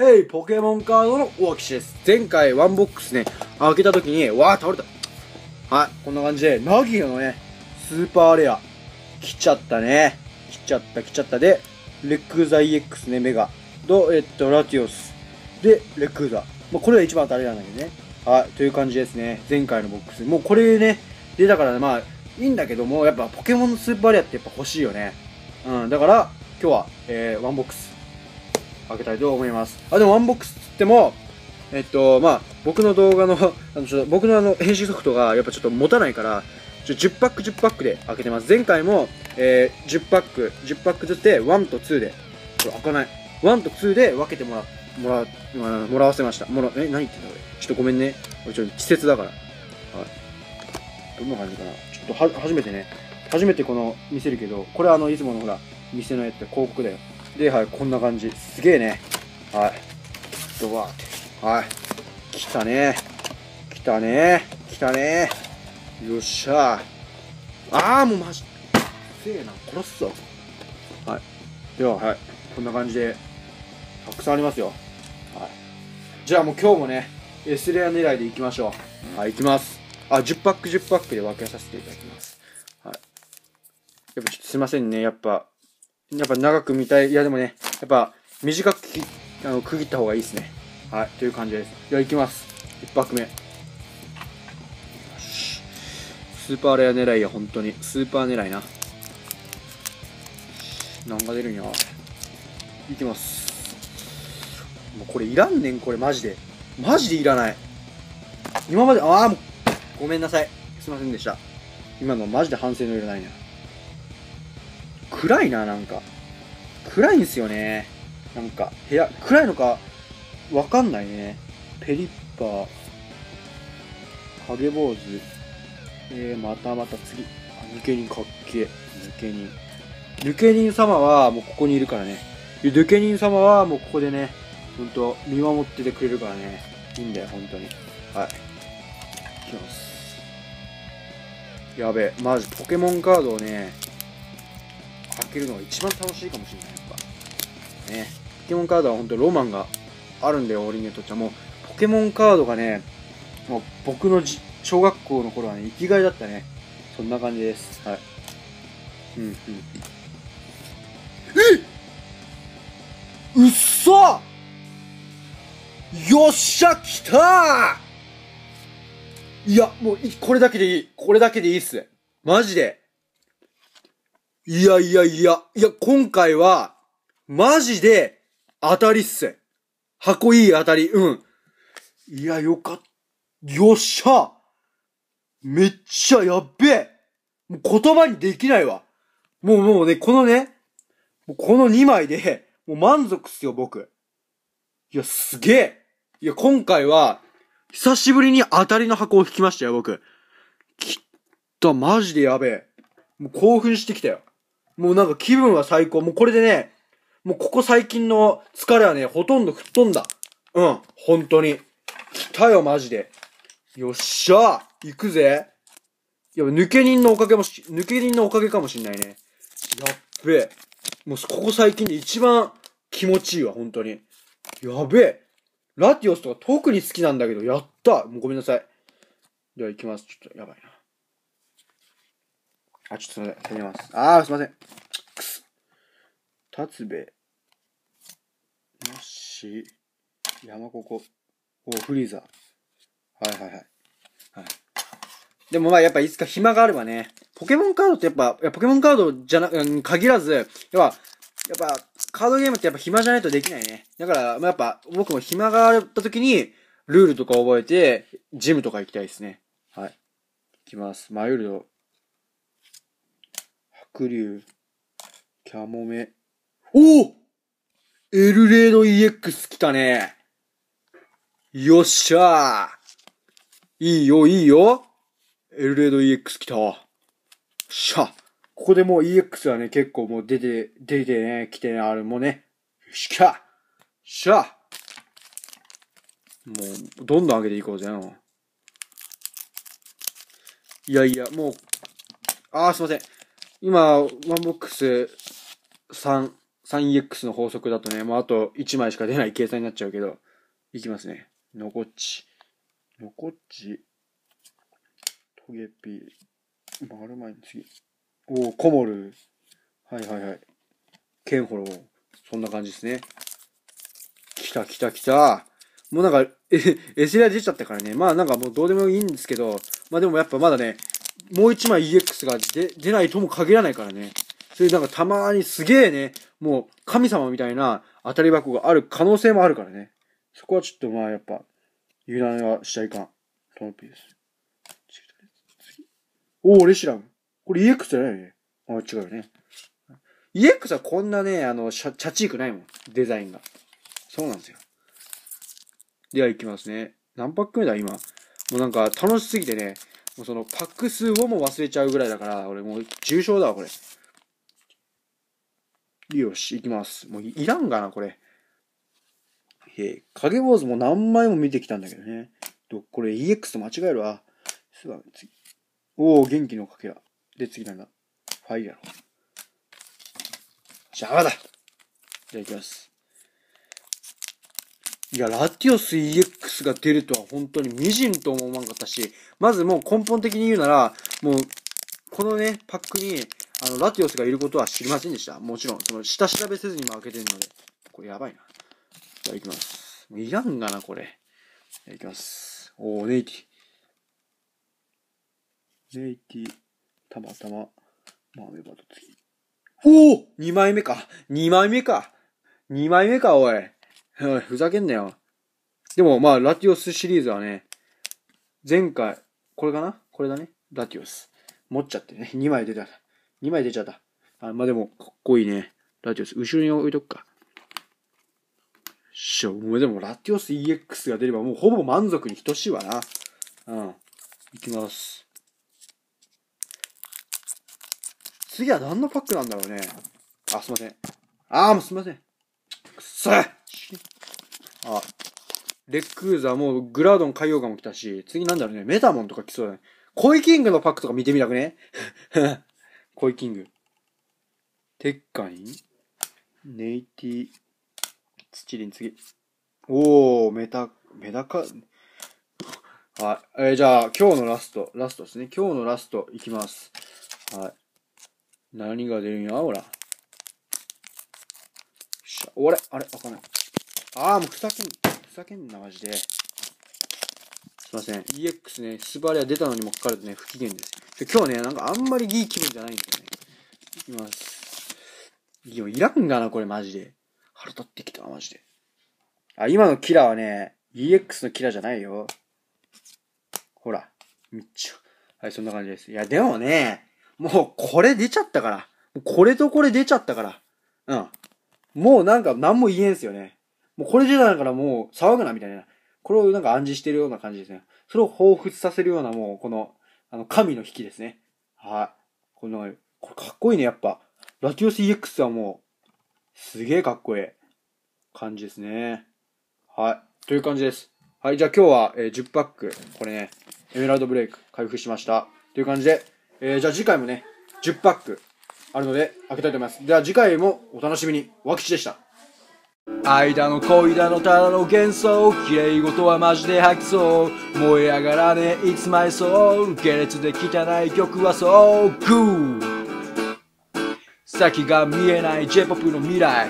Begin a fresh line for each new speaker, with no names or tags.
Hey ポケモンカードのオワ吉です。前回 one box ね、開けた時に、わー倒れた。はい、こんな感じで、ナギのね、スーパーレア、来ちゃったね。来ちゃった、来ちゃったで、レクザ EX ね、メガ。と、えっと、ラティオス。で、レクザ。まあ、これが一番当たりなんだけどね。はい、という感じですね。前回のボックス。もうこれね、出たからね、まあ、いいんだけども、やっぱポケモンのスーパーレアってやっぱ欲しいよね。うん、だから、今日は、えー、 one box。開けたいと思います。あ、でも one box っつっても、えっと、まあ、僕の動画の、あの、ちょっと僕のあの、編集ソフトがやっぱちょっと持たないから、ちょ10パック10パックで開けてます。前回も、えー、10パック、10パックずつで、1と2で、これ開かない。1と2で分けてもら、もら、もらわせました。もら、え、何言ってんだ俺。ちょっとごめんね。俺ちょっと季節だから。はい。どんな感じかな。ちょっとは、初めてね。初めてこの、見せるけど、これあの、いつものほら、店のやつ広告だよ。で、はい、こんな感じ。すげえね。はい。ドバーって。はい。来たね。来たね。来たね。よっしゃあーもうマジ。せえな。殺すぞ。はい。では、はい。こんな感じで、たくさんありますよ。はい。じゃあもう今日もね、S レア狙いでいきましょう。はい、いきます。あ、10パック10パックで分けさせていただきます。はい。やっぱちょっとすいませんね。やっぱ、やっぱ長く見たい。いやでもね、やっぱ短くきあの区切った方がいいですね。はい、という感じです。では行きます。1パック目。スーパーレア狙いや、本当に。スーパー狙いな。何が出るんや。いきます。もうこれいらんねん、これマジで。マジでいらない。今まで、ああ、ごめんなさい。すいませんでした。今のマジで反省のいらないな。暗いな、なんか。暗いんすよね。なんか、部屋、暗いのか、わかんないね。ペリッパー、影坊主、えー、またまた次。抜け人かっけえ。抜け人。抜け人様はもうここにいるからね。抜け人様はもうここでね、ほんと見守っててくれるからね。いいんだよ、本当に。はい。いきます。やべえ、マジポケモンカードをね、開けるのが一番楽しいかもしれない、ね。ポケモンカードは本当ロマンがあるんだよ、俺にとっては。も、ポケモンカードがね、もう僕のじ小学校の頃はね、生きがいだったね。そんな感じです。はい。うん、うん。えうっそよっしゃ来たいや、もう、これだけでいい。これだけでいいっす。マジで。いやいやいや、いや、今回は、マジで、当たりっす。箱いい当たり、うん。いや、よかった。よっしゃめっちゃやっべえもう言葉にできないわ。もうもうね、このね、この2枚で、もう満足っすよ、僕。いや、すげえいや、今回は、久しぶりに当たりの箱を引きましたよ、僕。きった、マジでやべえ。もう興奮してきたよ。もうなんか気分は最高。もうこれでね、もうここ最近の疲れはね、ほとんど吹っ飛んだ。うん、本当に。来たよ、マジで。よっしゃ行くぜ。やっぱ抜け人のおかげもし、抜け人のおかげかもしんないね。やっべえ。もうここ最近で一番気持ちいいわ、本当に。やべえ。ラティオスとか特に好きなんだけど、やったもうごめんなさい。では行きます。ちょっとやばいな。あ、ちょっとすいません。あー、すいません。くす。達兵衛。よし。山ここ。お、フリーザー。はいはいはい。はい。でもまあやっぱいつか暇があればね、ポケモンカードってやっぱ、やポケモンカードじゃな、限らず、やっぱ、やっぱ、カードゲームってやっぱ暇じゃないとできないね。だから、まあ、やっぱ、僕も暇があった時に、ルールとか覚えて、ジムとか行きたいですね。はい。いきます。マユルド。白竜。キャモメ。おおエルレード EX 来たね。よっしゃー。いいよ、いいよ。エルレード EX 来たわ。しゃ。ここでもう EX はね、結構もう出て、出てね、来てね、あれもね。よしきゃしゃもう、どんどん開けていこうぜ。いやいや、もう、あーすいません。今、 one box 3、3EX の法則だとね、もうあと1枚しか出ない計算になっちゃうけど、いきますね。ノコッチ。ノコッチ。トゲピー。マルマイン、次。おお、コモルー。はいはいはい。ケンホロそんな感じですね。来た来た来た。もうなんか、え、エセラ出ちゃったからね。まあなんかもうどうでもいいんですけど、まあでもやっぱまだね、もう一枚 EX が出出ないとも限らないからね。それなんかたまにすげえね、もう神様みたいな当たり箱がある可能性もあるからね。そこはちょっとまあやっぱ、油断はしちゃいかん。トノピーです。おお、レシラム。これ EX じゃないよね。あ、違うよね。EX はこんなね、あの、チャチーくないもん。デザインが。そうなんですよ。では行きますね。何パック目だ今？もうなんか楽しすぎてね、もうそのパック数をも忘れちゃうぐらいだから、俺もう重症だわ、これ。よし、行きます。もういらんかな、これ。へえ、影坊主も何枚も見てきたんだけどね。どこれ EX と間違えるわ。すぐ次。おお、元気のかけら。で、次なんだ。ファイヤー。じゃあだじゃあ行きます。いや、ラティオス EX が出るとは本当に微塵とも思わんかったし、まずもう根本的に言うなら、もう、このね、パックに、あの、ラティオスがいることは知りませんでした。もちろん、その、下調べせずにも開けてるので。これやばいな。じゃあ行きます。いらんがな、これ。じゃあ行きます。おー、ネイティ。ネイティ、たまたま、豆バト次。おお !2 枚目か。2枚目か。2枚目か、おい。おい、ふざけんなよ。でも、まあ、ラティオスシリーズはね、前回、これかな？これだね。ラティオス。持っちゃってね。2枚出た。2枚出ちゃった。あ、まあ、でも、かっこいいね。ラティオス。後ろに置いとくか。しょ、もうでも、ラティオス EX が出れば、もうほぼ満足に等しいわな。うん。いきます。次は何のパックなんだろうね。あ、すいません。あー、もうすいません。くっそあ、レックーザもうグラウドン海洋ガも来たし、次なんだろうね。メタモンとか来そうだね。コイキングのパックとか見てみたくねコイキング。テッカニンネイティ、土林次。おー、メタ、メダカ、はい。えー、じゃあ、今日のラスト、ラストですね。今日のラストいきます。はい。何が出るんや？ほら。しゃ、俺、あれ？わかない。ああ、もうふざけん、ふざけんな、マジで。すいません。EX ね、スバリア出たのにもかかわらずね、不機嫌です。今日ね、なんかあんまりいい気分じゃないんですよね。いきます。いや、いらんがな、これマジで。腹立ってきた、マジで。あ、今のキラーはね、EX のキラーじゃないよ。ほら。みっちゃ。はい、そんな感じです。いや、でもね、もうこれ出ちゃったから。これとこれ出ちゃったから。うん。もうなんか何も言えんすよね。もうこれ出たからもう騒ぐなみたいな。これをなんか暗示してるような感じですね。それを彷彿させるようなもうこの、あの、神の引きですね。はい。この、これかっこいいね、やっぱ。ラティオス EX はもう、すげえかっこいい感じですね。はい。という感じです。はい、じゃあ今日は、えー、10パック、これね、エメラルドブレイク開封しました。という感じで、えー、じゃあ次回もね、10パックあるので開けたいと思います。では次回もお楽しみに。わきちでした。間の恋だのただの幻想綺麗事はマジで吐きそう。燃え上がらねえいつまいそう下劣で汚い曲はそう。グー先が見えない J-POP の未来。